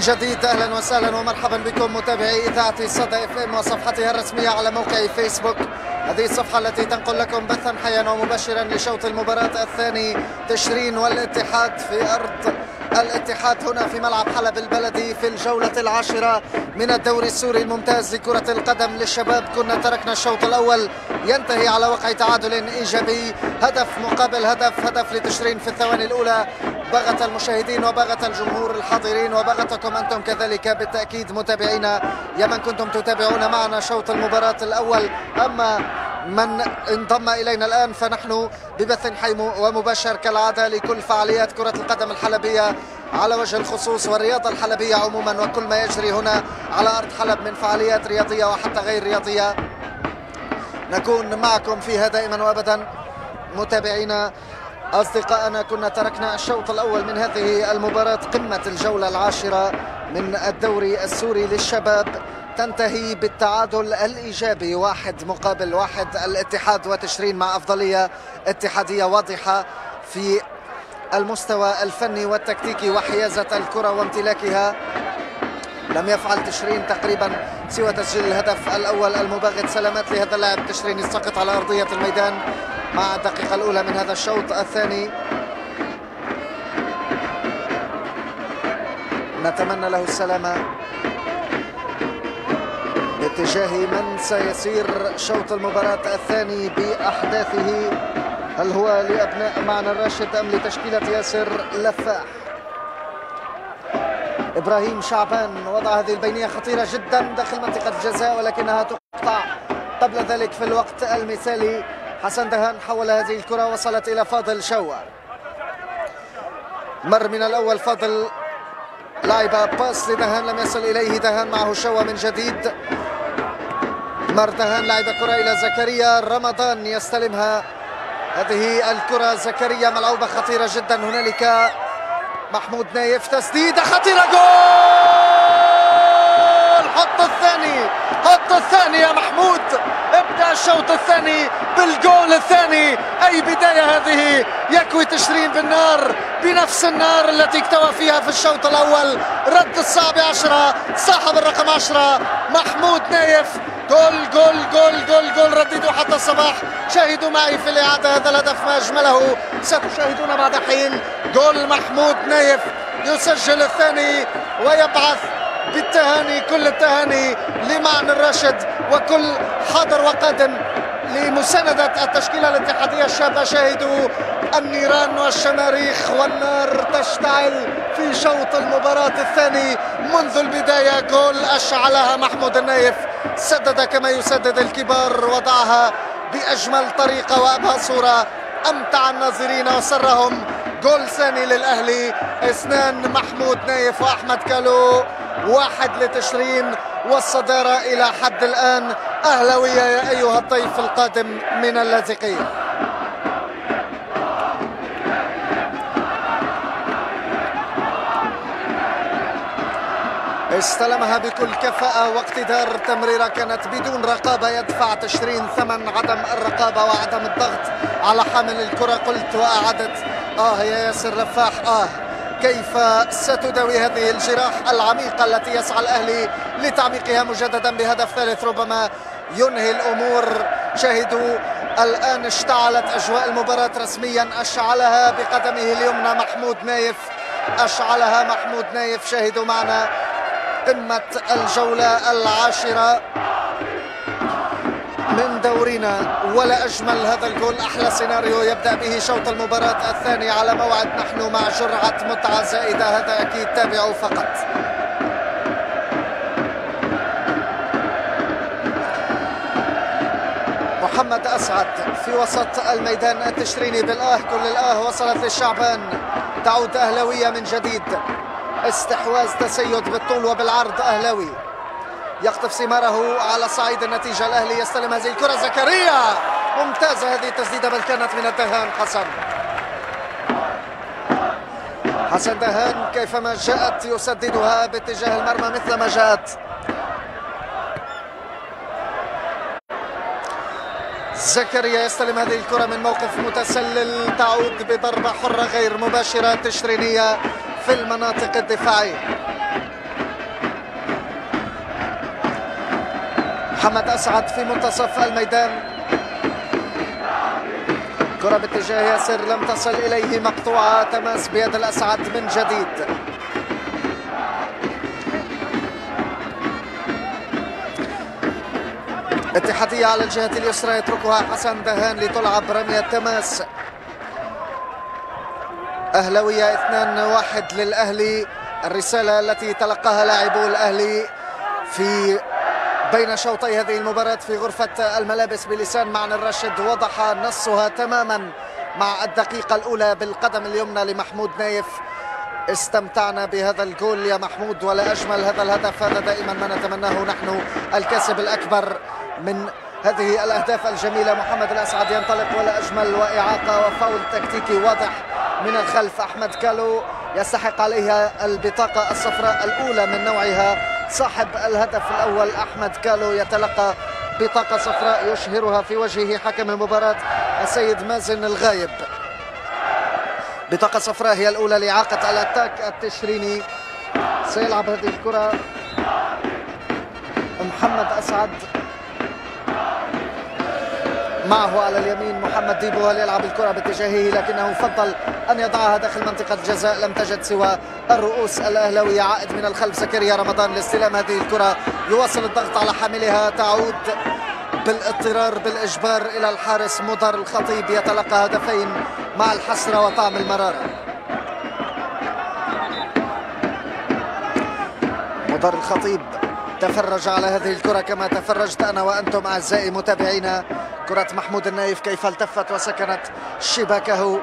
جديد أهلا وسهلا ومرحبا بكم متابعي إذاعة صدى إف إم وصفحتها الرسمية على موقع فيسبوك. هذه الصفحة التي تنقل لكم بثا حيا ومباشرا لشوط المباراة الثاني تشرين والاتحاد في أرض الاتحاد هنا في ملعب حلب البلدي في الجولة العاشرة من الدوري السوري الممتاز لكرة القدم للشباب. كنا تركنا الشوط الأول ينتهي على وقع تعادل إيجابي. هدف مقابل هدف هدف لتشرين في الثواني الأولى. بغت المشاهدين وبغت الجمهور الحاضرين وبغتكم أنتم كذلك بالتأكيد متابعينا يا من كنتم تتابعون معنا شوط المباراة الأول. أما من انضم إلينا الآن فنحن ببث حي ومباشر كالعادة لكل فعاليات كرة القدم الحلبية على وجه الخصوص والرياضة الحلبية عموما وكل ما يجري هنا على أرض حلب من فعاليات رياضية وحتى غير رياضية. نكون معكم فيها دائما وأبدا متابعينا أصدقائنا كنا تركنا الشوط الأول من هذه المباراة قمة الجولة العاشرة من الدوري السوري للشباب. تنتهي بالتعادل الإيجابي واحد مقابل واحد. الاتحاد وتشرين مع أفضلية اتحادية واضحة في المستوى الفني والتكتيكي وحيازة الكرة وامتلاكها. لم يفعل تشرين تقريبا سوى تسجيل الهدف الأول المباغت. سلامات لهذا اللاعب تشرين يسقط على أرضية الميدان. مع الدقيقة الأولى من هذا الشوط الثاني. نتمنى له السلامة. باتجاه من سيسير شوط المباراة الثاني بأحداثه هل هو لأبناء معنى الراشد أم لتشكيلة ياسر لفاح؟ إبراهيم شعبان وضع هذه البينية خطيرة جدا داخل منطقة الجزاء ولكنها تقطع قبل ذلك في الوقت المثالي. حسن دهان حول هذه الكرة وصلت إلى فاضل شوا مر من الأول فاضل لعب باس لدهان لم يصل إليه دهان معه شوا من جديد. مر دهان لعب كرة إلى زكريا. رمضان يستلمها. هذه الكرة زكريا ملعوبة خطيرة جدا. هنالك محمود نايف تسديدة خطيرة جول! حط الثاني. حط الثاني يا محمود. الشوط الثاني بالجول الثاني. أي بداية هذه؟ يكوي تشرين بالنار بنفس النار التي اكتوى فيها في الشوط الأول. رد الصعب عشرة صاحب الرقم عشرة محمود نايف. جول جول جول جول جول رددوا حتى الصباح. شاهدوا معي في الإعادة هذا الهدف ما أجمله. ستشاهدون بعد حين. جول محمود نايف يسجل الثاني ويبعث بالتهاني كل التهاني لمعن الراشد وكل حاضر وقادم لمساندة التشكيلة الاتحادية الشابة شاهدوا النيران والشماريخ والنار تشتعل في شوط المباراة الثاني منذ البداية. جول أشعلها محمود النايف سدد كما يسدد الكبار وضعها بأجمل طريقة وأبهى صورة. أمتع الناظرين وسرهم. جول ثاني للأهلي اثنان محمود نايف وأحمد كالو. واحد لتشرين والصدارة إلى حد الآن. أهلوية يا أيها الضيف القادم من اللاذقية استلمها بكل كفاءة واقتدار. تمريرة كانت بدون رقابة. يدفع تشرين ثمن عدم الرقابة وعدم الضغط على حامل الكرة. قلت وأعدت. آه يا ياسر رفاح. آه. كيف ستداوي هذه الجراح العميقة التي يسعى الأهلي لتعميقها مجددا بهدف ثالث؟ ربما ينهي الأمور. شاهدوا الآن اشتعلت أجواء المباراة رسميا. أشعلها بقدمه اليمنى محمود نايف. أشعلها محمود نايف. شاهدوا معنا قمة الجولة العاشرة. من دورنا ولا أجمل هذا الجول. أحلى سيناريو يبدأ به شوط المباراة الثاني على موعد نحن مع جرعة متعة زائدة. هذا أكيد تابعوا فقط. محمد أسعد في وسط الميدان التشريني بالآه. كل الآه وصلت للشعبان. تعود أهلوية من جديد. استحواذ تسيد بالطول وبالعرض أهلاوي. يقطف ثماره على صعيد النتيجة. الأهلي يستلم هذه الكرة زكريا ممتازة هذه التسديدة بل كانت من الدهان. حسن. حسن دهان كيفما جاءت يسددها باتجاه المرمى مثل ما جاءت. زكريا يستلم هذه الكرة من موقف متسلل. تعود بضربة حرة غير مباشرة تشرينية في المناطق الدفاعية. محمد أسعد في منتصف الميدان. كرة باتجاه ياسر لم تصل إليه مقطوعة تماس بيد الأسعد من جديد. اتحادية على الجهة اليسرى يتركها حسن دهان لتلعب رمية تماس. أهلوية 2-1 للأهلي. الرسالة التي تلقاها لاعبو الأهلي في بين شوطي هذه المباراة في غرفة الملابس بلسان معنى الرشد وضح نصها تماما مع الدقيقة الأولى بالقدم اليمنى لمحمود نايف. استمتعنا بهذا الجول يا محمود ولا أجمل هذا الهدف هذا دائما ما نتمناه نحن الكاسب الأكبر من هذه الأهداف الجميلة. محمد الأسعد ينطلق ولا أجمل وإعاقة وفاول تكتيكي واضح من الخلف. أحمد كالو يستحق عليها البطاقة الصفراء الأولى من نوعها صاحب الهدف الأول أحمد كالو يتلقى بطاقة صفراء يشهرها في وجهه حكم المباراة السيد مازن الغايب. بطاقة صفراء هي الأولى لإعاقة الأتاك التشريني. سيلعب هذه الكرة محمد أسعد. معه على اليمين محمد ديبو هل يلعب الكرة باتجاهه لكنه فضل أن يضعها داخل منطقة الجزاء. لم تجد سوى الرؤوس الأهلاوية. عائد من الخلف زكريا رمضان لاستلام هذه الكرة. يواصل الضغط على حاملها. تعود بالاضطرار بالإجبار إلى الحارس مضر الخطيب. يتلقى هدفين مع الحسرة وطعم المرارة. مضر الخطيب. تفرج على هذه الكرة كما تفرجت أنا وأنتم أعزائي متابعينا. كرة محمود النايف كيف التفت وسكنت شباكه.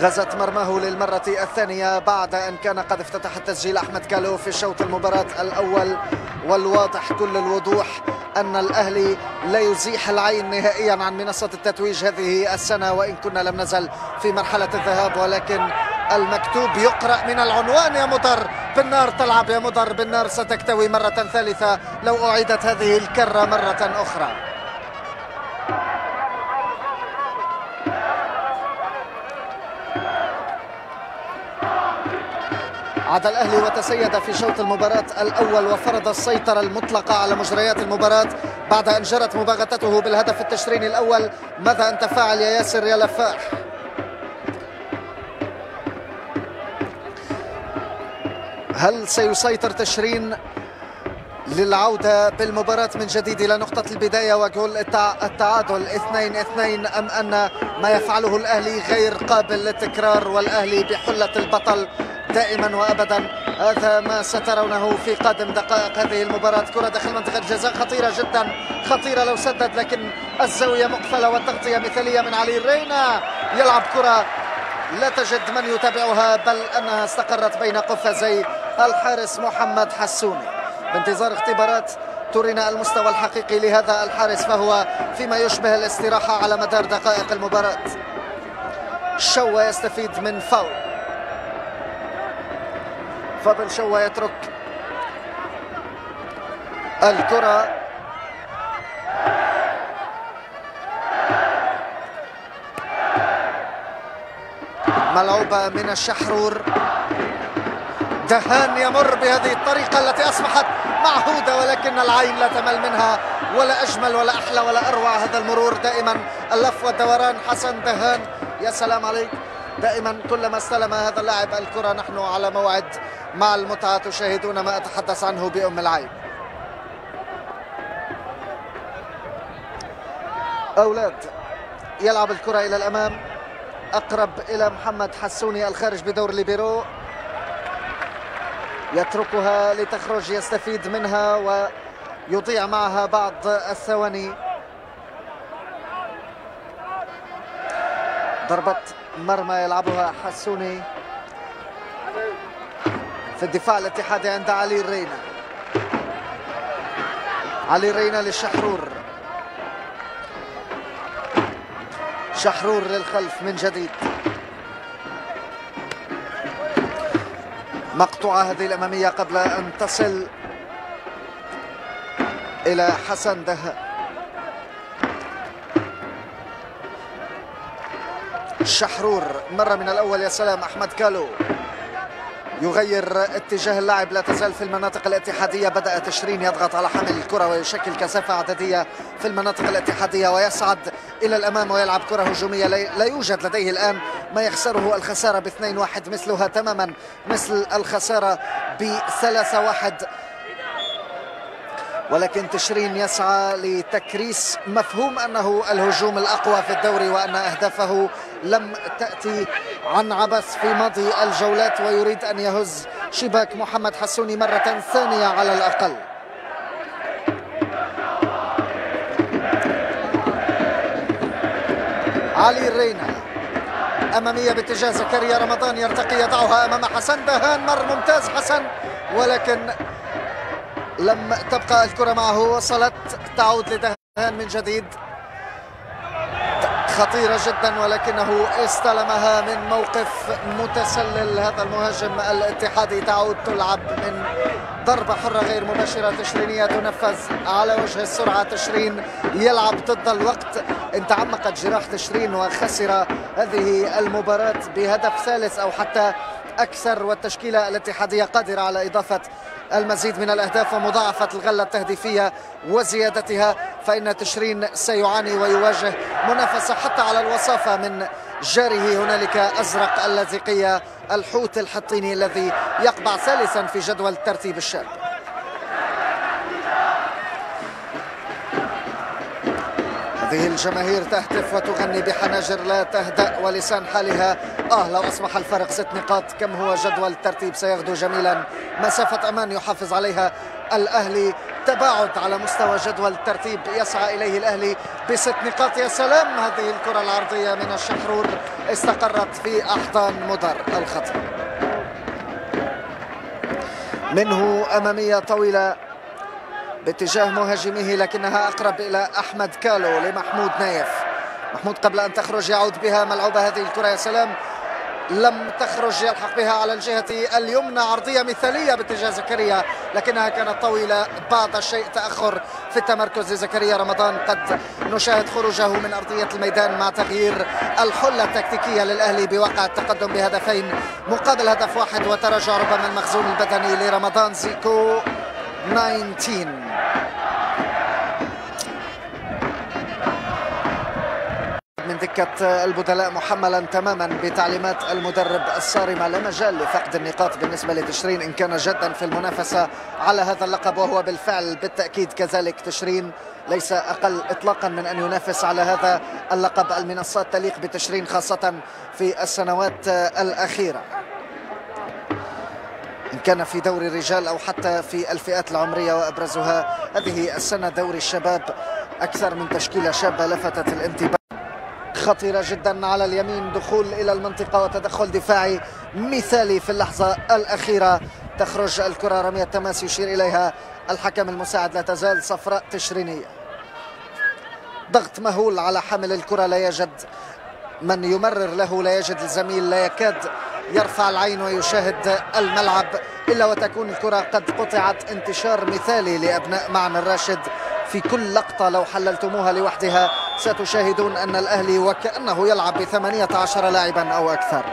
غزت مرماه للمرة الثانية بعد أن كان قد افتتح التسجيل أحمد كالو في شوط المباراة الأول. والواضح كل الوضوح أن الأهلي لا يزيح العين نهائيا عن منصة التتويج هذه السنة وإن كنا لم نزل في مرحلة الذهاب ولكن المكتوب يقرأ من العنوان يا مضر. بالنار تلعب يا مضر بالنار ستكتوي مرة ثالثة. لو أعيدت هذه الكرة مرة أخرى. عاد الأهلي وتسيد في شوط المباراة الأول وفرض السيطرة المطلقة على مجريات المباراة بعد أن جرت مباغتته بالهدف التشريني الأول. ماذا أنت فاعل يا ياسر يا لفاح؟ هل سيسيطر تشرين للعودة بالمباراة من جديد إلى نقطة البداية وجول التعادل 2-2 أم أن ما يفعله الأهلي غير قابل للتكرار والأهلي بحلة البطل دائما وأبدا هذا ما سترونه في قادم دقائق هذه المباراة. كرة داخل منطقة الجزاء خطيرة جدا خطيرة لو سدد لكن الزاوية مقفلة والتغطية مثالية من علي رينا. يلعب كرة لا تجد من يتابعها بل أنها استقرت بين قفزي الحارس محمد حسوني. بانتظار اختبارات ترينا المستوى الحقيقي لهذا الحارس فهو فيما يشبه الاستراحة على مدار دقائق المباراة. شوا يستفيد من فاول. فضل شوا يترك الكرة. ملعوبة من الشحرور. دهان يمر بهذه الطريقة التي أصبحت معهودة ولكن العين لا تمل منها. ولا أجمل ولا أحلى ولا أروع هذا المرور. دائما اللف والدوران حسن دهان. يا سلام عليك. دائما كلما استلم هذا اللاعب الكرة نحن على موعد مع المتعة تشاهدون ما أتحدث عنه بأم العين. أولاد يلعب الكرة إلى الأمام. أقرب إلى محمد حسوني الخارج بدور ليبيرو. يتركها لتخرج يستفيد منها ويضيع معها بعض الثواني. ضربة مرمى يلعبها حسوني. في الدفاع الاتحادي عند علي رينا. علي رينا للشحرور شحرور للخلف من جديد. مقطوعة هذه الأمامية قبل أن تصل إلى حسن دهاء شحرور مرة من الأول يا سلام أحمد كالو. يغير اتجاه اللعب لا تزال في المناطق الاتحادية. بدأ تشرين يضغط على حمل الكرة ويشكل كثافة عددية في المناطق الاتحادية ويصعد إلى الأمام ويلعب كرة هجومية. لا يوجد لديه الآن ما يخسره الخسارة باثنين واحد مثلها تماما مثل الخسارة بثلاثة واحد. ولكن تشرين يسعى لتكريس مفهوم أنه الهجوم الأقوى في الدوري وأن أهدافه لم تأتي عن عبث في ماضي الجولات ويريد أن يهز شباك محمد حسوني مرة ثانية على الأقل. علي الرينا أمامية باتجاه زكريا رمضان يرتقي يضعها أمام حسن دهان مر ممتاز حسن ولكن لم تبقى الكرة معه وصلت تعود لدهان من جديد. خطيرة جدا ولكنه استلمها من موقف متسلل. هذا المهاجم الاتحادي تعود تلعب من ضربة حرة غير مباشرة. تشرينية تنفذ على وجه السرعة. تشرين يلعب ضد الوقت. ان تعمقت جراح تشرين وخسر هذه المباراة بهدف ثالث أو حتى أكثر والتشكيلة الاتحادية قادرة على إضافة المزيد من الأهداف ومضاعفة الغلة التهديفية وزيادتها فإن تشرين سيعاني ويواجه منافسة حتى على الوصافة من جاره هنالك أزرق اللاذقية الحوت الحطيني الذي يقبع ثالثا في جدول الترتيب الشاب هذه الجماهير تهتف وتغني بحناجر لا تهدأ ولسان حالها. آه لو أصبح الفرق ست نقاط كم هو جدول الترتيب؟ سيغدو جميلا. مسافة أمان يحافظ عليها الأهلي. تباعد على مستوى جدول الترتيب. يسعى إليه الأهلي بست نقاط. يا سلام هذه الكرة العرضية من الشحرور. استقرت في أحضان مدر الخطر منه أمامية طويلة. باتجاه مهاجمه لكنها أقرب إلى أحمد كالو لمحمود نايف. محمود قبل أن تخرج يعود بها ملعوبة هذه الكرة يا سلام. لم تخرج يلحق بها على الجهة اليمنى. عرضية مثالية باتجاه زكريا لكنها كانت طويلة. بعض الشيء تأخر في التمركز لزكريا رمضان. قد نشاهد خروجه من أرضية الميدان مع تغيير الحلة التكتيكية للأهلي بواقع التقدم بهدفين مقابل هدف واحد وتراجع ربما المخزون البدني لرمضان. زيكو 19 من دكة البدلاء محملا تماما بتعليمات المدرب الصارمة لا مجال لفقد النقاط بالنسبة لتشرين إن كان جدا في المنافسة على هذا اللقب وهو بالفعل بالتأكيد كذلك تشرين. ليس أقل إطلاقا من أن ينافس على هذا اللقب المنصات تليق بتشرين خاصة في السنوات الأخيرة. إن كان في دوري الرجال أو حتى في الفئات العمرية وأبرزها هذه السنة دوري الشباب أكثر من تشكيلة شابة لفتت الانتباه. خطيرة جدا على اليمين. دخول إلى المنطقة وتدخل دفاعي مثالي في اللحظة الأخيرة. تخرج الكرة رمية تماس يشير إليها الحكم المساعد. لا تزال صفراء تشرينية. ضغط مهول على حمل الكرة. لا يجد من يمرر له. لا يجد الزميل. لا يكاد يرفع العين ويشاهد الملعب. إلا وتكون الكرة قد قطعت. انتشار مثالي لأبناء معن الراشد. في كل لقطة لو حللتموها لوحدها ستشاهدون أن الأهلي وكأنه يلعب بثمانية عشر لاعبا أو أكثر.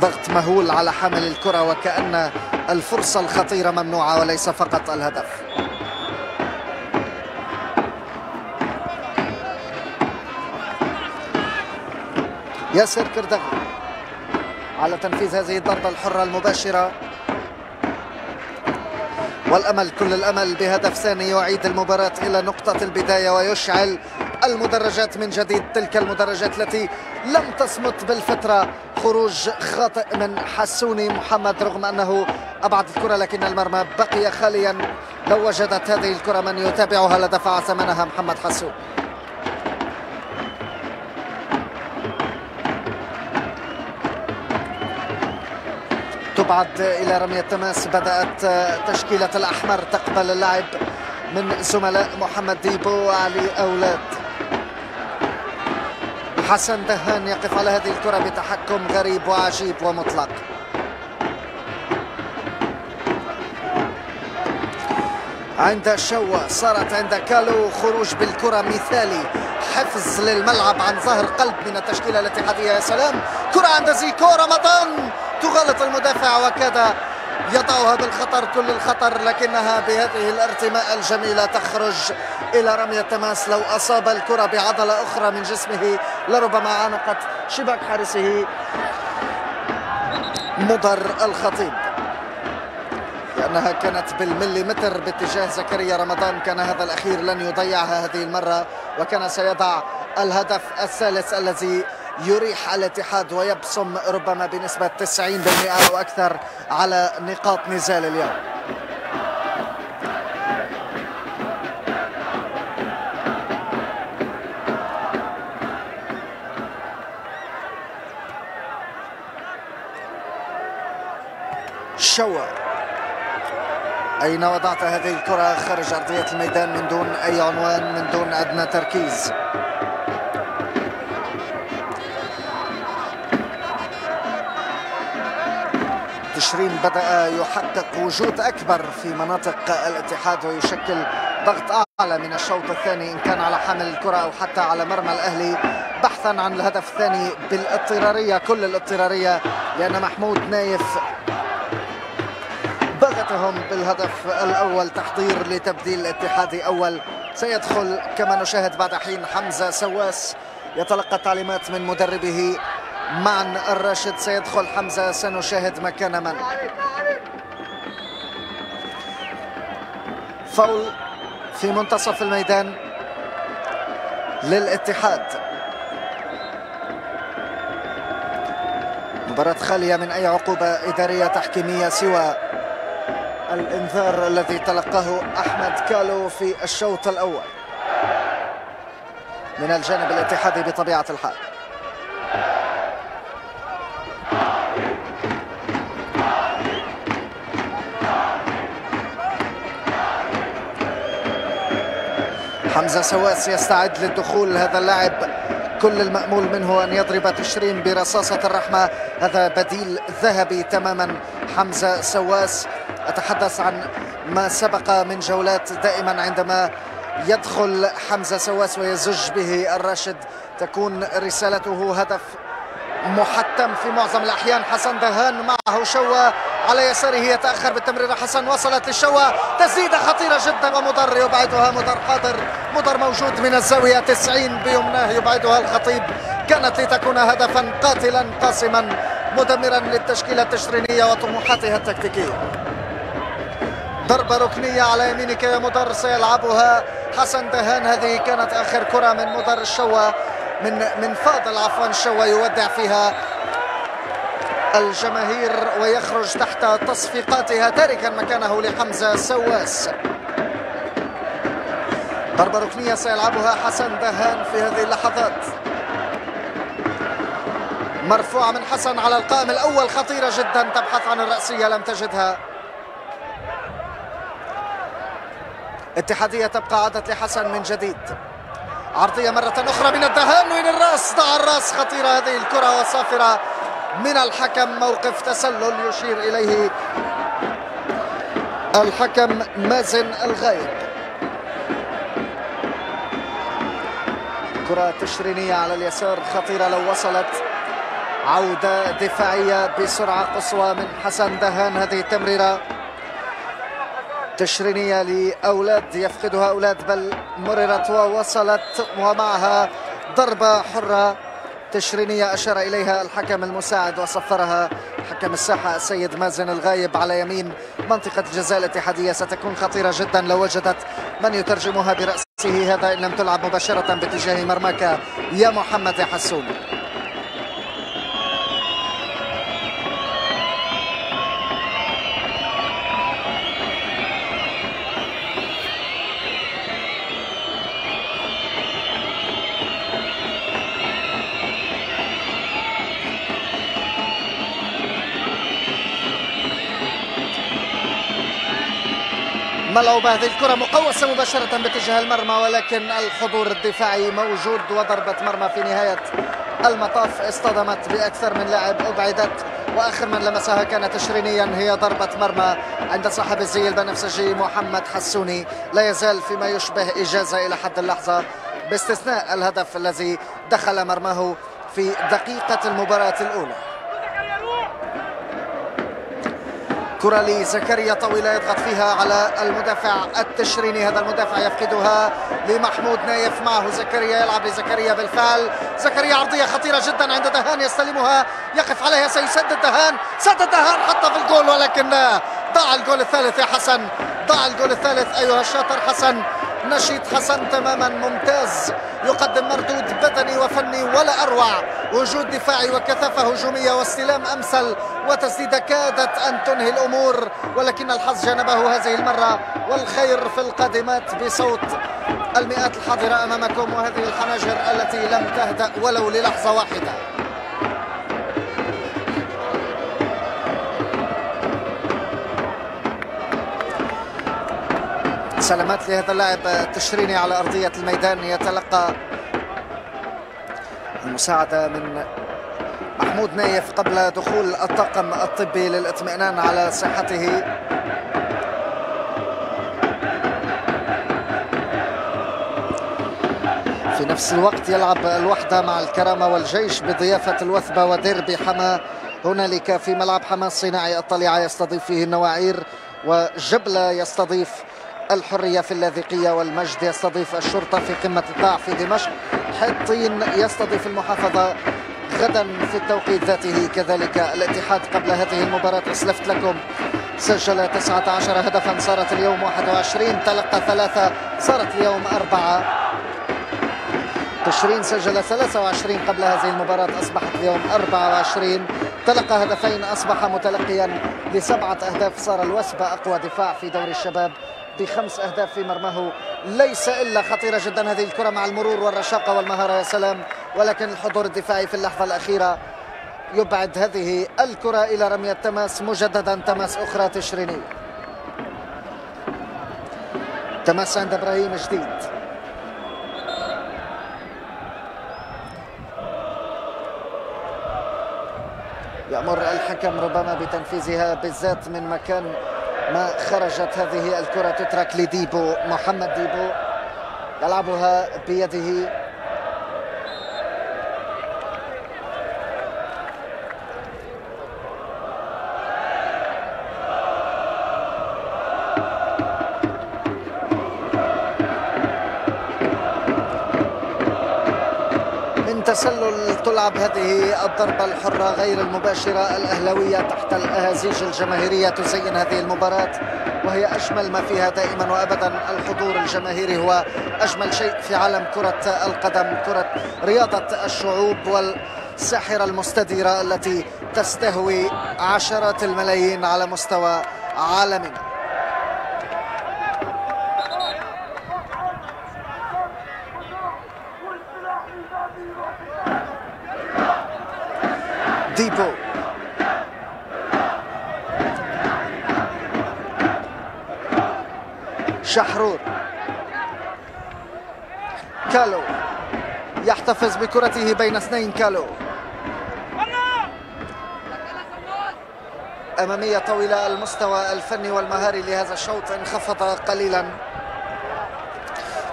ضغط مهول على حمل الكرة وكأن الفرصة الخطيرة ممنوعة وليس فقط الهدف. ياسر كردغي على تنفيذ هذه الضربة الحرة المباشرة. والأمل كل الأمل بهدف ثاني يعيد المباراة إلى نقطة البداية ويشعل المدرجات من جديد. تلك المدرجات التي لم تصمت بالفترة خروج خاطئ من حسوني محمد رغم أنه أبعد الكرة لكن المرمى بقي خاليا لو وجدت هذه الكرة من يتابعها لدفع ثمنها محمد حسون. تبعد إلى رمية تماس بدأت تشكيلة الأحمر تقبل اللعب من زملاء محمد ديبو وعلي أولاد. حسن دهان يقف على هذه الكرة بتحكم غريب وعجيب ومطلق. عند شوى صارت عند كالو خروج بالكرة مثالي. حفظ للملعب عن ظهر قلب من التشكيلة الاتحادية يا سلام كرة عند زيكو رمضان! تغلط المدافع وكاد يضعها بالخطر كل الخطر لكنها بهذه الارتماء الجميلة تخرج إلى رمي التماس لو أصاب الكرة بعضلة أخرى من جسمه لربما عانقت شباك حارسه مضر الخطيب. لأنها كانت بالمليمتر باتجاه زكريا رمضان كان هذا الأخير لن يضيعها هذه المرة وكان سيضع الهدف الثالث الذي يريح الاتحاد ويبصم ربما بنسبة 90% أو أكثر على نقاط نزال اليوم. شوى أين وضعت هذه الكرة خارج أرضية الميدان من دون أي عنوان من دون أدنى تركيز؟ تشرين بدأ يحقق وجود أكبر في مناطق الاتحاد ويشكل ضغط أعلى من الشوط الثاني إن كان على حامل الكرة أو حتى على مرمى الأهلي. بحثا عن الهدف الثاني بالاضطرارية كل الاضطرارية لأن محمود نايف باغتهم بالهدف الأول تحضير لتبديل الاتحادي أول سيدخل كما نشاهد بعد حين حمزة سواس يتلقى تعليمات من مدربه معا الراشد سيدخل حمزة سنشاهد مكان من. فول في منتصف الميدان للاتحاد. مباراة خالية من أي عقوبة إدارية تحكيمية سوى الإنذار الذي تلقاه أحمد كالو في الشوط الأول. من الجانب الاتحادي بطبيعة الحال. حمزة سواس يستعد للدخول هذا اللاعب. كل المأمول منه أن يضرب تشرين برصاصة الرحمة. هذا بديل ذهبي تماما. حمزة سواس أتحدث عن ما سبق من جولات دائما عندما يدخل حمزة سواس ويزج به الراشد. تكون رسالته هدف محتم في معظم الأحيان. حسن دهان معه شوى. على يساره يتأخر بالتمريرة حسن وصلت للشوى. تسديدة خطيرة جدا ومضر يبعدها مضر حاضر مضر موجود من الزاوية 90 بيمناه يبعدها الخطيب. كانت لتكون هدفا قاتلا قاسما مدمرا للتشكيلة التشرينية وطموحاتها التكتيكية. ضربة ركنية على يمينك يا مضر سيلعبها حسن دهان. هذه كانت آخر كرة من مضر الشوى من من فاضل عفوا الشوى يودع فيها الجماهير ويخرج تحت تصفيقاتها تاركا مكانه لحمزة سواس. ضربة ركنية سيلعبها حسن دهان في هذه اللحظات. مرفوعة من حسن على القائم الأول خطيرة جدا تبحث عن الرأسية لم تجدها. اتحادية تبقى عادت لحسن من جديد. عرضية مرة أخرى من الدهان وين الرأس؟ ضع الرأس خطيرة هذه الكرة وصافرة من الحكم موقف تسلل يشير إليه الحكم مازن الغايب كرة تشرينية على اليسار خطيرة لو وصلت. عودة دفاعية بسرعة قصوى من حسن دهان. هذه التمريرة تشرينية لأولاد يفقدها أولاد بل مررت ووصلت ومعها ضربة حرة. تشرينية أشار إليها الحكم المساعد وصفرها حكم الساحة السيد مازن الغايب على يمين منطقة الجزاء الاتحادية. ستكون خطيرة جدا لو وجدت من يترجمها برأسه. هذا إن لم تلعب مباشرة باتجاه مرماك. يا محمد حسون. ملعوب هذه الكرة مقوسة مباشرة باتجاه المرمى ولكن الحضور الدفاعي موجود وضربة مرمى في نهاية المطاف. اصطدمت بأكثر من لاعب أبعدت وآخر من لمسها كان تشرينيا هي ضربة مرمى عند صاحب الزي البنفسجي محمد حسوني. لا يزال فيما يشبه إجازة إلى حد اللحظة باستثناء الهدف الذي دخل مرماه في دقيقة المباراة الأولى. كرة لزكريا طويلة يضغط فيها على المدافع التشريني. هذا المدافع يفقدها لمحمود نايف. معه زكريا يلعب لزكريا بالفعل. زكريا عرضية خطيرة جدا عند دهان يستلمها. يقف عليها سيسدد دهان. سدد دهان حتى في الجول ولكن ضاع الجول الثالث يا حسن. ضاع الجول الثالث. أيها الشاطر حسن نشيط حسن تماما ممتاز. يقدم مردود بدني وفني ولا أروع. وجود دفاعي وكثافة هجومية واستلام أمثل وتسديدة كادت أن تنهي الأمور ولكن الحظ جانبه هذه المرة والخير في القادمات بصوت المئات الحاضرة أمامكم وهذه الحناجر التي لم تهدأ ولو للحظة واحدة. سلامات لهذا اللاعب التشريني على أرضية الميدان يتلقى المساعدة من محمود نايف قبل دخول الطاقم الطبي للاطمئنان على صحته. في نفس الوقت يلعب الوحدة مع الكرامة والجيش بضيافة الوثبة وديربي حما. هنالك في ملعب حما الصناعي الطليعة يستضيف فيه النواعير وجبلة يستضيف الحرية في اللاذقية والمجد يستضيف الشرطة في قمة الضعف في دمشق. حطين يستضيف المحافظة غدا في التوقيت ذاته كذلك الاتحاد قبل هذه المباراة. أسلفت لكم سجل 19 هدفا. صارت اليوم 21 تلقى ثلاثة. صارت اليوم أربعة. تشرين سجل 23 قبل هذه المباراة. أصبحت اليوم 24 تلقى هدفين. أصبح متلقيا لسبعة أهداف. صار الوسبة أقوى دفاع في دوري الشباب بخمس أهداف في مرماه. ليس إلا خطيرة جدا هذه الكرة مع المرور والرشاقة والمهارة. يا سلام. ولكن الحضور الدفاعي في اللحظة الأخيرة يبعد هذه الكرة إلى رمية تماس مجددا تماس أخرى تشرينية تماس عند إبراهيم جديد. يأمر الحكم ربما بتنفيذها بالذات من مكان ما خرجت هذه الكرة تترك لديبو محمد ديبو يلعبها بيده تسلل تلعب هذه الضربة الحرة غير المباشرة الأهلوية تحت الأهازيج الجماهيرية تزين هذه المباراة وهي أجمل ما فيها دائما وأبدا الحضور الجماهيري هو أجمل شيء في عالم كرة القدم كرة رياضة الشعوب والساحرة المستديرة التي تستهوي عشرات الملايين على مستوى عالمي ديبو شحرور كالو يحتفظ بكرته بين اثنين كالو أمامية طويلة المستوى الفني والمهاري لهذا الشوط انخفض قليلا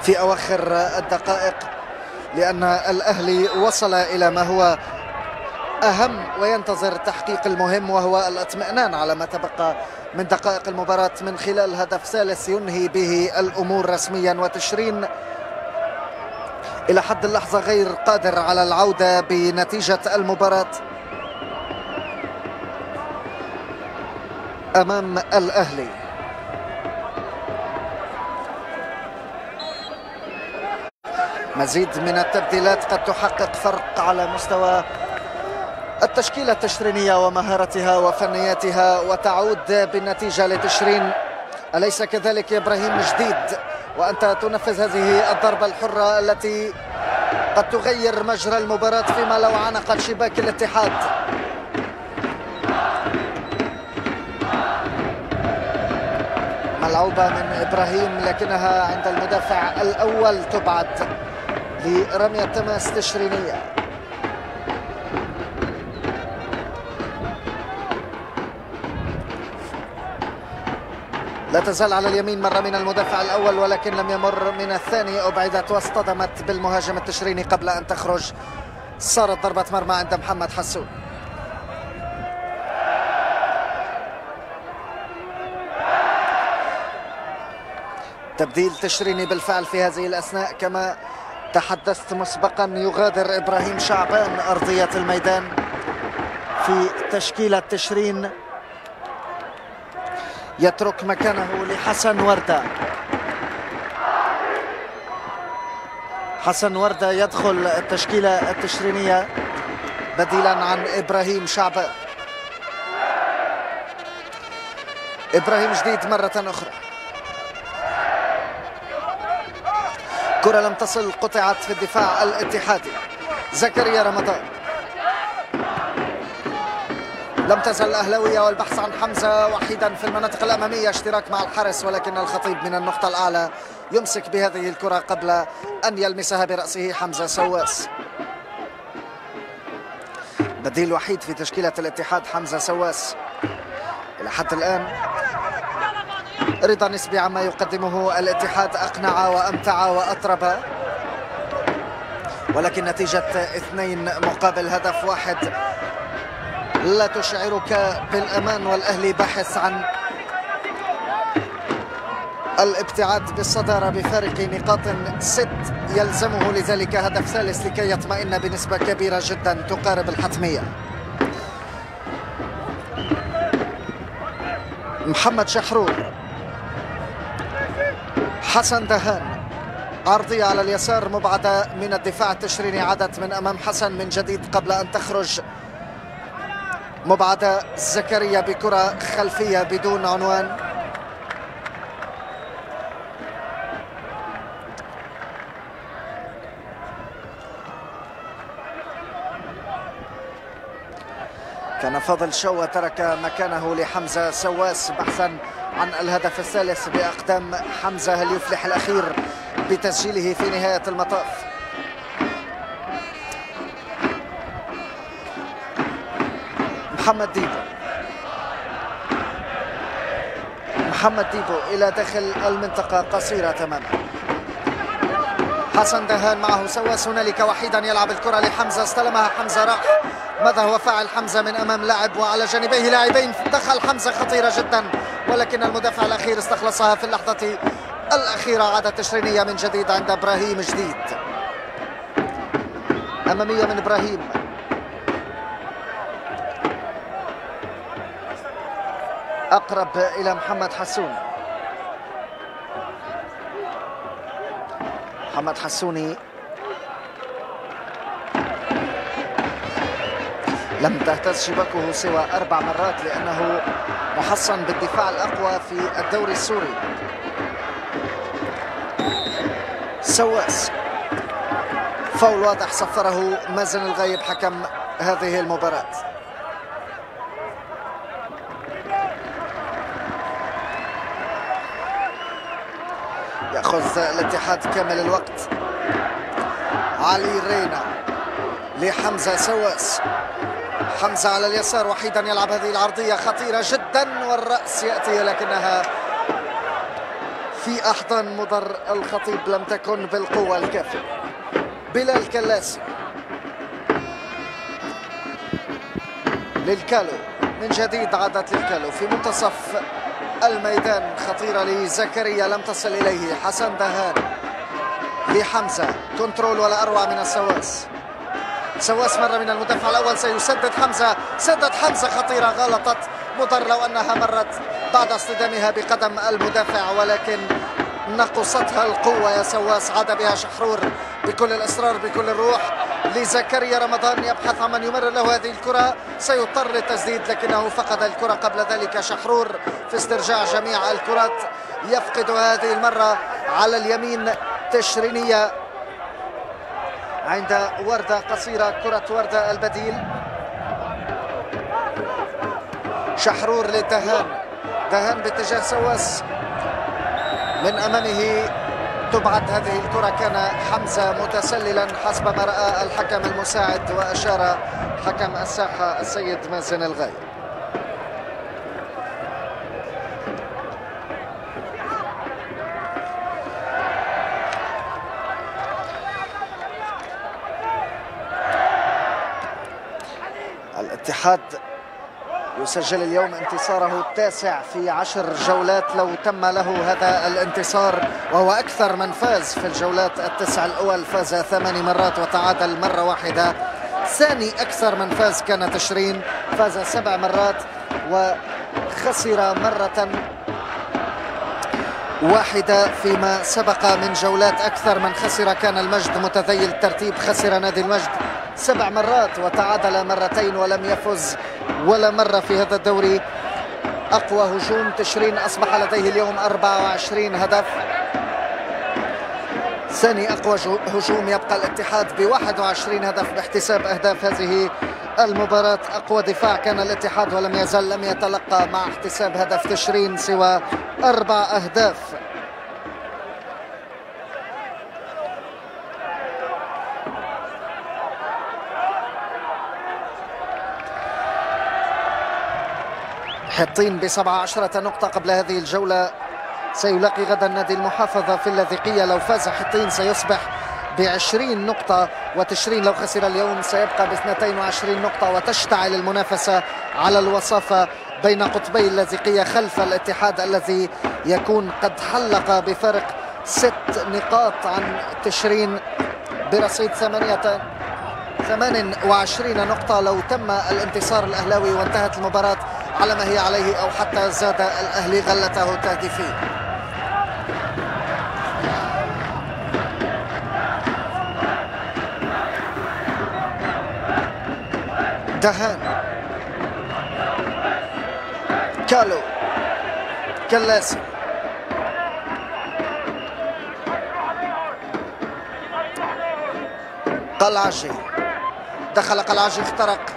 في أواخر الدقائق لأن الأهلي وصل إلى ما هو أهم وينتظر تحقيق المهم وهو الاطمئنان على ما تبقى من دقائق المباراة من خلال هدف ثالث ينهي به الأمور رسميا وتشرين. إلى حد اللحظة غير قادر على العودة بنتيجة المباراة. أمام الأهلي. مزيد من التبديلات قد تحقق فرق على مستوى التشكيلة التشرينية ومهارتها وفنياتها وتعود بالنتيجة لتشرين. أليس كذلك إبراهيم جديد؟ وأنت تنفذ هذه الضربة الحرة التي قد تغير مجرى المباراة فيما لو عانقت شباك الاتحاد. ملعوبة من إبراهيم لكنها عند المدافع الأول تبعد لرمية تماس تشرينية. لا تزال على اليمين مرة من المدافع الأول ولكن لم يمر من الثاني. أبعدت واصطدمت بالمهاجم التشريني قبل أن تخرج. صارت ضربة مرمى عند محمد حسون. تبديل تشريني بالفعل في هذه الأثناء. كما تحدثت مسبقا يغادر إبراهيم شعبان أرضية الميدان في تشكيلة تشرين يترك مكانه لحسن وردة. حسن وردة يدخل التشكيلة التشرينية بديلا عن إبراهيم شعبان إبراهيم جديد مرة أخرى. كرة لم تصل قطعت في الدفاع الاتحادي. زكريا رمضان. لم تزل الأهلاوية والبحث عن حمزة وحيدا في المناطق الأمامية. اشتراك مع الحارس ولكن الخطيب من النقطة الأعلى يمسك بهذه الكرة قبل أن يلمسها برأسه حمزة سواس. بديل وحيد في تشكيلة الاتحاد حمزة سواس. إلى حد الآن رضا نسبي عما يقدمه الاتحاد أقنع وأمتع وأطرب. ولكن نتيجة اثنين مقابل هدف واحد. لا تشعرك بالأمان والأهلي باحث عن الابتعاد بالصدارة بفارق نقاط ست يلزمه لذلك هدف ثالث لكي يطمئن بنسبة كبيرة جدا تقارب الحتمية. محمد شحرور حسن دهان عرضية على اليسار مبعدة من الدفاع التشريني عادت من أمام حسن من جديد قبل أن تخرج مبعدة زكريا بكرة خلفية بدون عنوان. كان فضل شو ترك مكانه لحمزة سواس بحثا عن الهدف الثالث بأقدام حمزة. هل يفلح الأخير بتسجيله في نهاية المطاف؟ محمد ديبو محمد ديبو إلى داخل المنطقة قصيرة تماما. حسن دهان معه سواس هنالك وحيدا يلعب الكرة لحمزة استلمها حمزة راح. ماذا هو فعل حمزة من أمام لاعب وعلى جانبيه؟ لاعبين دخل حمزة خطيرة جدا ولكن المدافع الأخير استخلصها في اللحظة الأخيرة عادة تشرينية من جديد عند إبراهيم جديد. أمامية من إبراهيم. أقرب إلى محمد حسون. محمد حسوني لم تهتز شباكه سوى أربع مرات لأنه محصن بالدفاع الأقوى في الدوري السوري. سوأس. فول واضح صفره مازن الغيب حكم هذه المباراة. الاتحاد كامل الوقت. علي رينا لحمزة سواس حمزة على اليسار وحيدا يلعب هذه العرضية خطيرة جدا والرأس يأتي لكنها في أحضان مضر الخطيب لم تكن بالقوة الكافية. بلال كلاسي للكالو. من جديد عادت للكالو في منتصف الميدان خطيرة لزكريا لم تصل إليه. حسن دهان لحمزة control ولا أروع من السواس سواس مرة من المدافع الأول سيسدد حمزة. سدد حمزة خطيرة غلطت مضر لو أنها مرت بعد اصطدامها بقدم المدافع ولكن نقصتها القوة. يا سواس عاد بها شحرور بكل الإصرار بكل الروح. لزكريا رمضان يبحث عن من يمرر له هذه الكرة. سيضطر للتسديد لكنه فقد الكرة قبل ذلك شحرور. في استرجاع جميع الكرات يفقد هذه المرة على اليمين تشرينية. عند وردة قصيرة كرة وردة البديل. شحرور لدهان. دهان باتجاه سواس من أمامه تبعد هذه الكرة كان حمزة متسللا حسب ما رأى الحكم المساعد وأشار حكم الساحة السيد مازن الغايب الاتحاد يسجل اليوم انتصاره التاسع في عشر جولات لو تم له هذا الانتصار وهو أكثر من فاز في الجولات التسع الأول فاز ثماني مرات وتعادل مرة واحدة. ثاني أكثر من فاز كان تشرين فاز سبع مرات وخسر مرة واحدة فيما سبق من جولات. أكثر من خسر كان المجد متذيل الترتيب خسر نادي المجد سبع مرات وتعادل مرتين ولم يفز ولا مرة في هذا الدوري أقوى هجوم تشرين أصبح لديه اليوم 24 هدف. ثاني أقوى هجوم يبقى الاتحاد ب 21 هدف باحتساب أهداف هذه المباراة. أقوى دفاع كان الاتحاد ولم يزل لم يتلقى مع احتساب هدف تشرين سوى أربع أهداف. حطين بسبعة عشرة نقطة قبل هذه الجولة. سيلاقي غدا نادي المحافظة في اللاذقية. لو فاز حطين سيصبح ب 20 نقطة وتشرين لو خسر اليوم سيبقى ب 22 نقطة وتشتعل المنافسة على الوصافة بين قطبي اللاذقية خلف الاتحاد الذي يكون قد حلق بفرق ست نقاط عن تشرين برصيد ثمانية 28 نقطة. لو تم الانتصار الأهلاوي وانتهت المباراة على ما هي عليه أو حتى زاد الأهلي غلته تهديفيا. دهان. كالو. كلاسي. قلعجي. دخل قلعجي اخترق.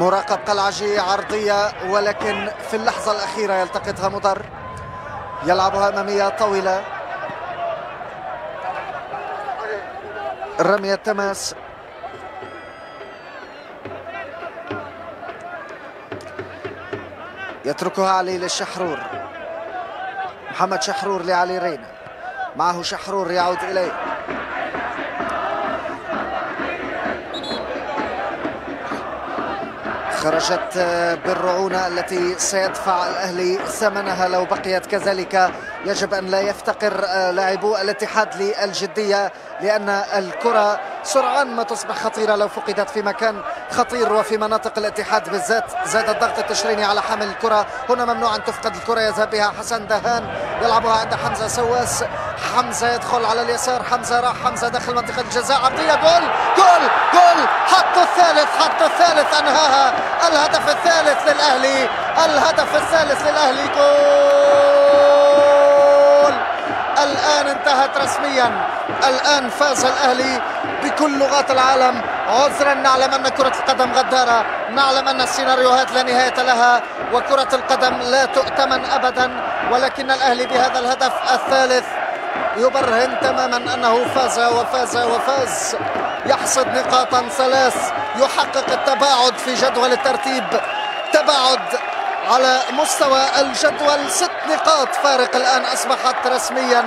مراقب قلعجي عرضية ولكن في اللحظة الأخيرة يلتقطها مضر. يلعبها أمامية طويلة. رمية تماس. يتركها علي للشحرور محمد شحرور لعلي رينا. معه شحرور يعود إليه. خرجت بالرعونة التي سيدفع الأهلي ثمنها لو بقيت كذلك. يجب أن لا يفتقر لاعبو الاتحاد للجدية لأن الكرة سرعان ما تصبح خطيرة لو فقدت في مكان خطير وفي مناطق الاتحاد بالذات. زاد الضغط التشريني على حامل الكرة. هنا ممنوع أن تفقد الكرة يذهب بها حسن دهان. يلعبها عند حمزة سواس حمزة يدخل على اليسار. حمزة راح. حمزة داخل منطقة الجزاء. عرضية جول. جول. جول. حط الثالث. حط الثالث أنهاها. الهدف الثالث للأهلي. الهدف الثالث للأهلي. جول. الآن انتهت رسميا. الآن فاز الأهلي بكل لغات العالم. عذرا نعلم أن كرة القدم غدارة. نعلم أن السيناريوهات لا نهاية لها. وكرة القدم لا تؤتمن أبدا. ولكن الأهلي بهذا الهدف الثالث يبرهن تماما أنه فاز وفاز وفاز. يحصد نقاطا ثلاث يحقق التباعد في جدول الترتيب. تباعد على مستوى الجدول ست نقاط. فارق الآن أصبحت رسميا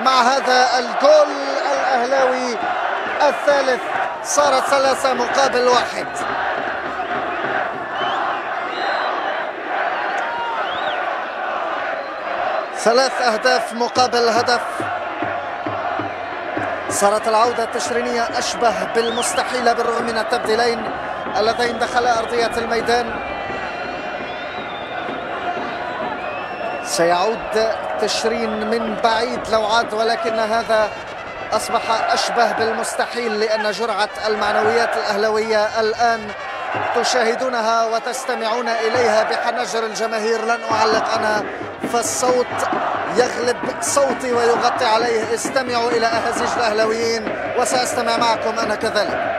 مع هذا الجول الأهلاوي الثالث. صارت ثلاثة مقابل واحد. ثلاث أهداف مقابل هدف. صارت العودة التشرينية أشبه بالمستحيلة بالرغم من التبديلين اللذين دخلا أرضية الميدان. سيعود تشرين من بعيد لو عاد ولكن هذا أصبح أشبه بالمستحيل لأن جرعة المعنويات الأهلوية الآن تشاهدونها وتستمعون إليها بحنجر الجماهير. لن أعلق أنا فالصوت يغلب صوتي ويغطي عليه. استمعوا إلى أهازيج الأهلويين وسأستمع معكم أنا كذلك.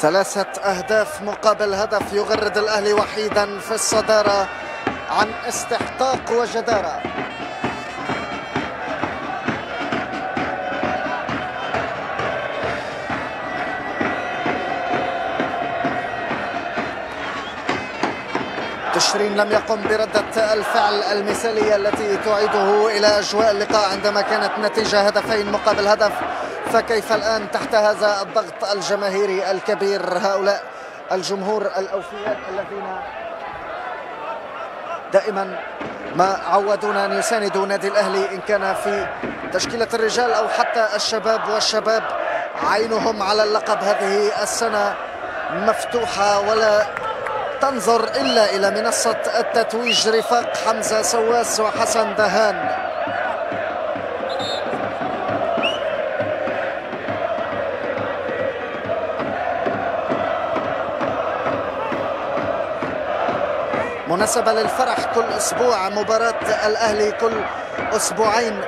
ثلاثة أهداف مقابل هدف يغرد الأهلي وحيدا في الصدارة عن استحقاق وجدارة. تشرين لم يقم بردة الفعل المثالية التي تعيده إلى أجواء اللقاء عندما كانت نتيجة هدفين مقابل هدف فكيف الآن تحت هذا الضغط الجماهيري الكبير هؤلاء الجمهور الأوفياء الذين دائما ما عودونا أن يساندوا نادي الأهلي إن كان في تشكيلة الرجال أو حتى الشباب والشباب عينهم على اللقب هذه السنة مفتوحة ولا تنظر إلا إلى منصة التتويج رفاق حمزة سواس وحسن دهان. مناسبة للفرح كل أسبوع مباراة الأهلي كل أسبوعين.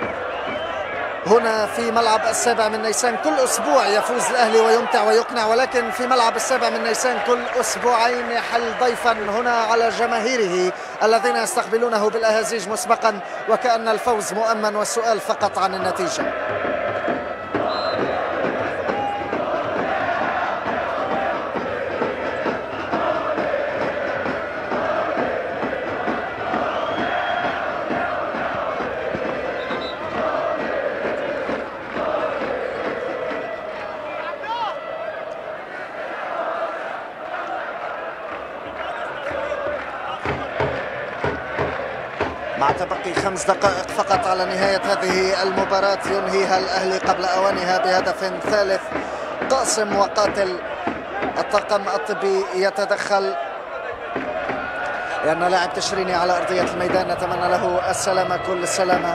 هنا في ملعب السابع من نيسان كل أسبوع يفوز الأهلي ويمتع ويقنع ولكن في ملعب السابع من نيسان كل أسبوعين يحل ضيفا هنا على جماهيره الذين يستقبلونه بالأهازيج مسبقا وكأن الفوز مؤمن والسؤال فقط عن النتيجة. خمس دقائق فقط على نهاية هذه المباراة. ينهيها الأهلي قبل أوانها بهدف ثالث. قاسم وقاتل الطاقم الطبي يتدخل. لأن لاعب تشريني على أرضية الميدان نتمنى له السلامة كل السلامة.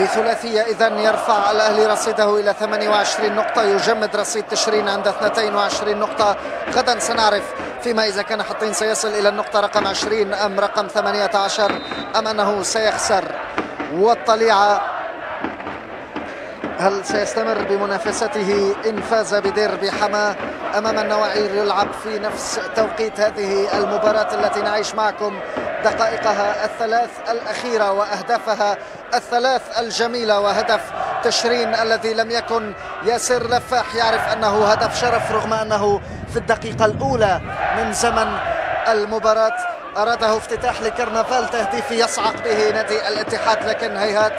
بثلاثية إذا يرفع الأهلي رصيده إلى 28 نقطة يجمد رصيد تشرين عند 22 نقطة. غدا سنعرف فيما إذا كان حطين سيصل إلى النقطة رقم 20 أم رقم 18 أم أنه سيخسر. والطليعة هل سيستمر بمنافسته إن فاز بديربي حماه أمام النواعير يلعب في نفس توقيت هذه المباراة التي نعيش معكم دقائقها الثلاث الأخيرة وأهدافها الثلاث الجميلة وهدف تشرين الذي لم يكن ياسر لفاح يعرف أنه هدف شرف رغم أنه في الدقيقة الأولى من زمن المباراة. أراده افتتاح لكرنفال تهديفي يصعق به نادي الاتحاد لكن هيهات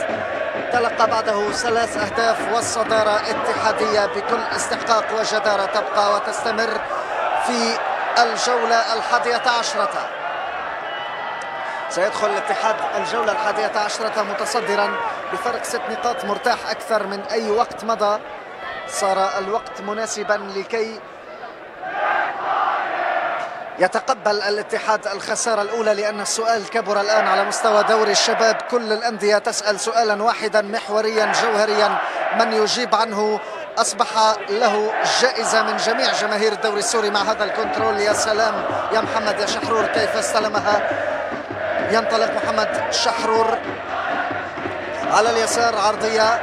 تلقى بعده ثلاث أهداف والصدارة اتحادية بكل استحقاق وجدارة تبقى وتستمر في الجولة الحادية عشرة. سيدخل الاتحاد الجولة الحادية عشرة متصدرا بفرق ست نقاط مرتاح أكثر من أي وقت مضى. صار الوقت مناسبا لكي يتقبل الاتحاد الخسارة الأولى لأن السؤال كبر الآن على مستوى دوري الشباب. كل الأندية تسأل سؤالا واحدا محوريا جوهريا. من يجيب عنه؟ أصبح له جائزة من جميع جماهير الدوري السوري مع هذا الكنترول. يا سلام يا محمد يا شحرور كيف استلمها ينطلق محمد شحرور على اليسار عرضية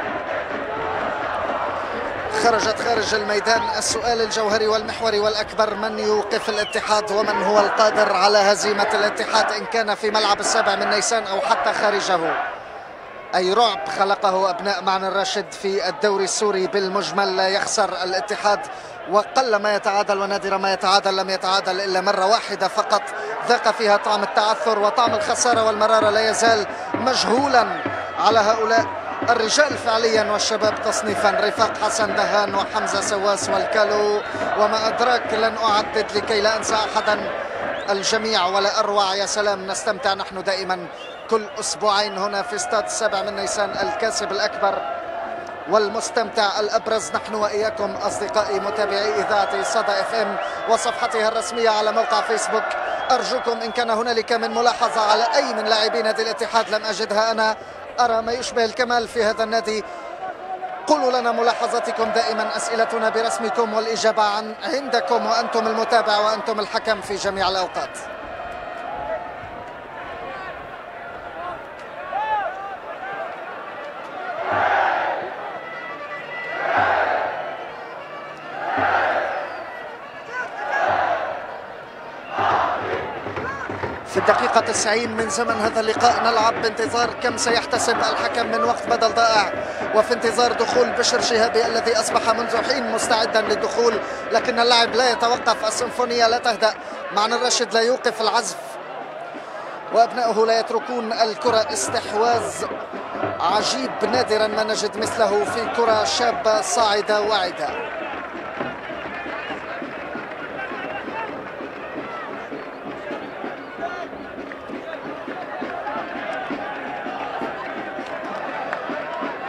خرجت خارج الميدان. السؤال الجوهري والمحوري والأكبر من يوقف الاتحاد ومن هو القادر على هزيمة الاتحاد؟ إن كان في ملعب السابع من نيسان أو حتى خارجه. أي رعب خلقه أبناء معن الراشد في الدوري السوري. بالمجمل لا يخسر الاتحاد. وقل ما يتعادل ونادر ما يتعادل لم يتعادل إلا مرة واحدة فقط. ذاق فيها طعم التعثر وطعم الخسارة والمرارة لا يزال مجهولا على هؤلاء الرجال فعليا والشباب تصنيفا. رفاق حسن دهان وحمزة سواس والكالو. وما أدراك لن أعدد لكي لا أنسى أحدا الجميع ولا أروع. يا سلام نستمتع نحن دائما كل أسبوعين هنا في استاد السابع من نيسان الكاسب الأكبر. والمستمتع الأبرز نحن وإياكم أصدقائي متابعي إذاعة صدى إف إم وصفحتها الرسمية على موقع فيسبوك. أرجوكم إن كان هنالك من ملاحظة على أي من لاعبي نادي الاتحاد لم أجدها أنا أرى ما يشبه الكمال في هذا النادي. قولوا لنا ملاحظاتكم دائما أسئلتنا برسمكم والإجابة عن عندكم وأنتم المتابع وأنتم الحكم في جميع الأوقات. في الدقيقة 90 من زمن هذا اللقاء نلعب بانتظار كم سيحتسب الحكم من وقت بدل ضائع. وفي انتظار دخول بشر شهابي الذي أصبح منذ حين مستعدا للدخول لكن اللاعب لا يتوقف السيمفونية لا تهدأ. معنى الرشد لا يوقف العزف. وأبنائه لا يتركون الكرة استحواذ عجيب نادرا ما نجد مثله في كرة شابة صاعدة واعدة.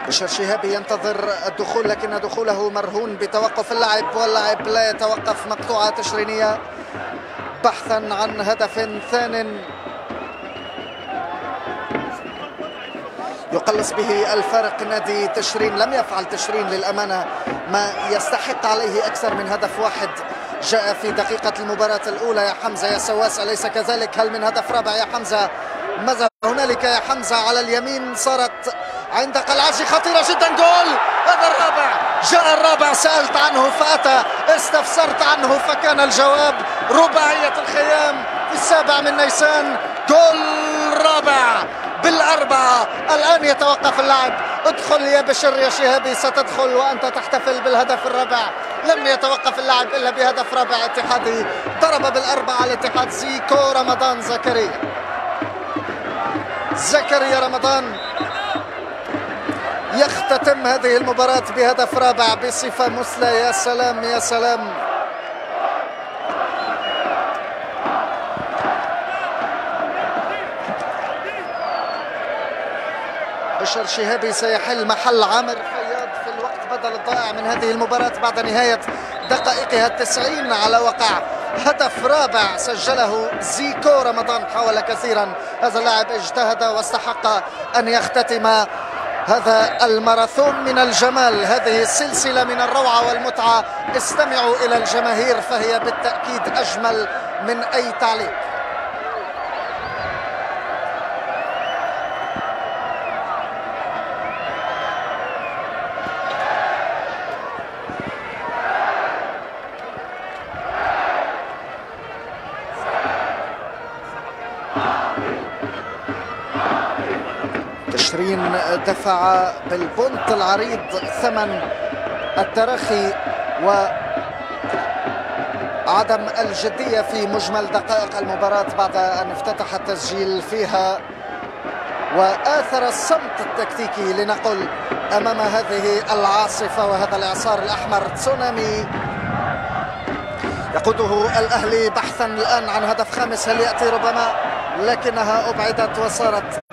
بشر شهابي ينتظر الدخول لكن دخوله مرهون بتوقف اللاعب واللاعب لا يتوقف مقطوعة تشرينية. بحثا عن هدف ثان. يقلص به الفارق نادي تشرين لم يفعل تشرين للأمانة ما يستحق عليه أكثر من هدف واحد. جاء في دقيقة المباراة الأولى. يا حمزة يا سواس أليس كذلك؟ هل من هدف رابع؟ يا حمزة ماذا هنالك؟ يا حمزة على اليمين صارت عند قلعشي خطيرة جدا. جول! هذا الرابع. جاء الرابع. سألت عنه فأتى. استفسرت عنه فكان الجواب رباعية الخيام في السابع من نيسان. جول رابع. بالأربعة الآن يتوقف اللاعب. ادخل يا بشر يا شهابي. ستدخل وأنت تحتفل بالهدف الرابع. لم يتوقف اللاعب إلا بهدف رابع اتحادي. ضرب بالأربعة الاتحاد زيكو رمضان زكريا. زكريا رمضان. يختتم هذه المباراة بهدف رابع بصفة مثلى يا سلام يا سلام. بشر شهابي سيحل محل عامر فياض في الوقت بدل الضائع من هذه المباراة بعد نهاية دقائقها التسعين على وقع هدف رابع سجله زيكو رمضان. حاول كثيرا هذا اللاعب اجتهد واستحق أن يختتم هذا الماراثون من الجمال. هذه السلسلة من الروعة والمتعة. استمعوا إلى الجماهير فهي بالتأكيد أجمل من أي تعليق تشرين بالبنط العريض ثمن التراخي وعدم الجدية في مجمل دقائق المباراة بعد أن افتتح التسجيل فيها. وآثر الصمت التكتيكي لنقل أمام هذه العاصفة وهذا الإعصار الأحمر تسونامي. يقوده الأهلي بحثا الآن عن هدف خامس. هل يأتي ربما؟ لكنها أبعدت وصارت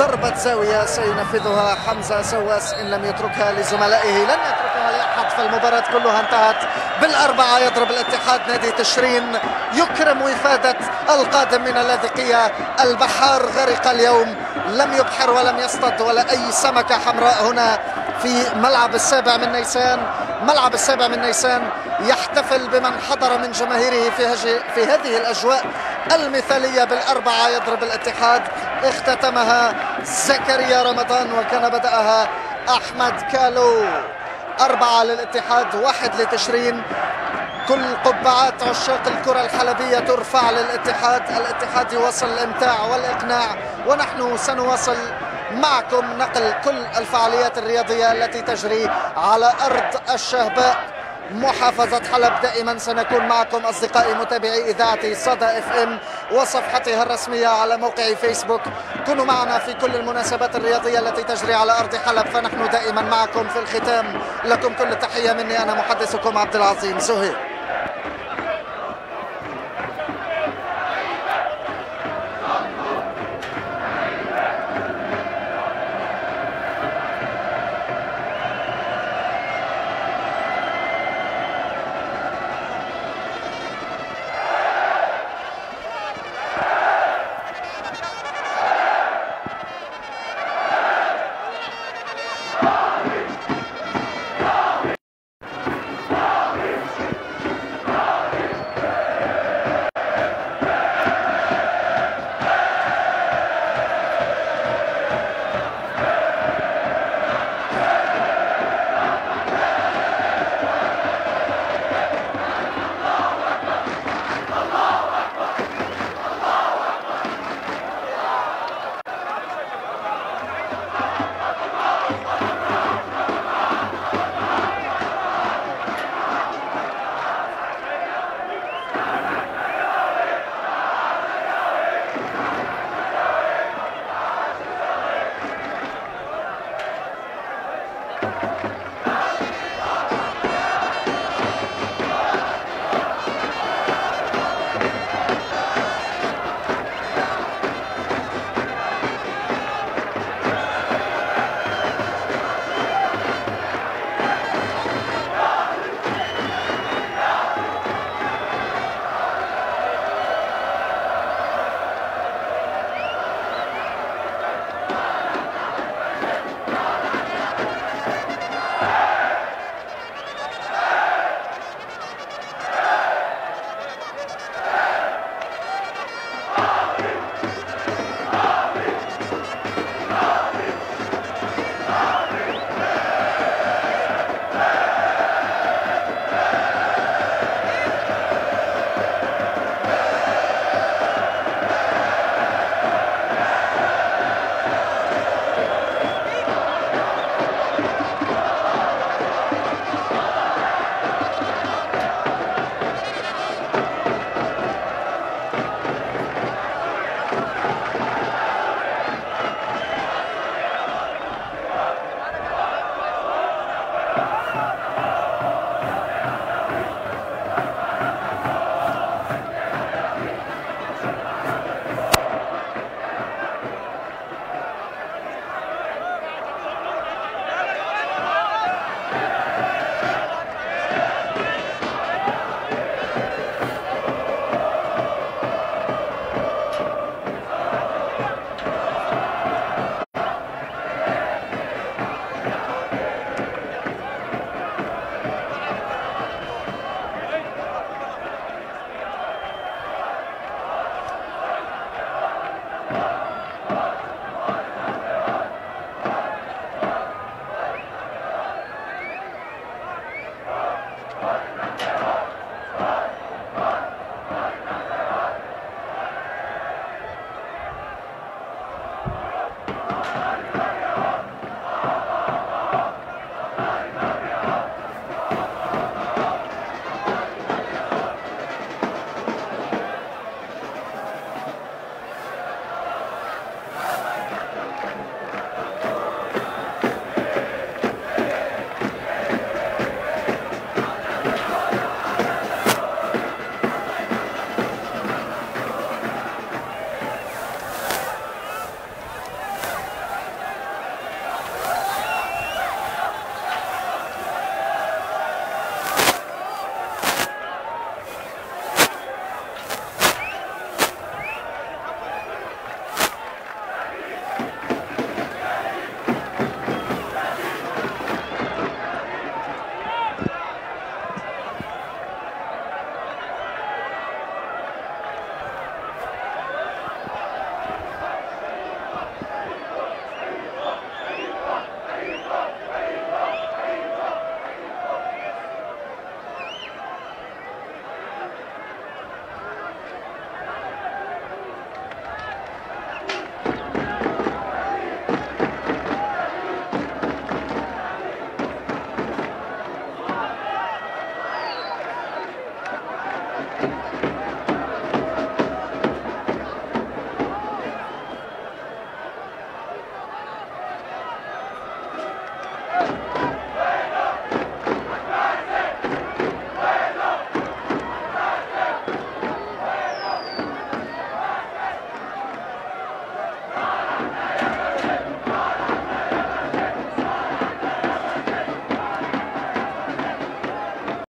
ضربة زاوية سينفذها حمزة سواس إن لم يتركها لزملائه لن يتركها لأحد فالمباراة كلها انتهت بالأربعة يضرب الاتحاد نادي تشرين يكرم وفادة القادم من اللاذقية البحار غرق اليوم لم يبحر ولم يصطد ولا أي سمكة حمراء هنا في ملعب السابع من نيسان. ملعب السابع من نيسان يحتفل بمن حضر من جماهيره في, في هذه الأجواء. المثالية بالأربعة يضرب الاتحاد. اختتمها زكريا رمضان وكان بدأها أحمد كالو. أربعة للاتحاد واحد لتشرين. كل قبعات عشاق الكرة الحلبية ترفع للاتحاد. الاتحاد يوصل الإمتاع والإقناع ونحن سنواصل معكم نقل كل الفعاليات الرياضية التي تجري على أرض الشهباء. محافظة حلب دائما سنكون معكم أصدقائي متابعي إذاعة صدى إف إم وصفحتها الرسمية على موقع فيسبوك. كونوا معنا في كل المناسبات الرياضية التي تجري على أرض حلب فنحن دائما معكم في الختام. لكم كل التحية مني أنا محدثكم عبد العظيم زهير